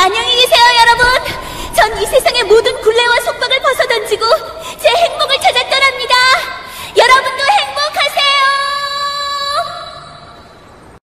안녕히 계세요.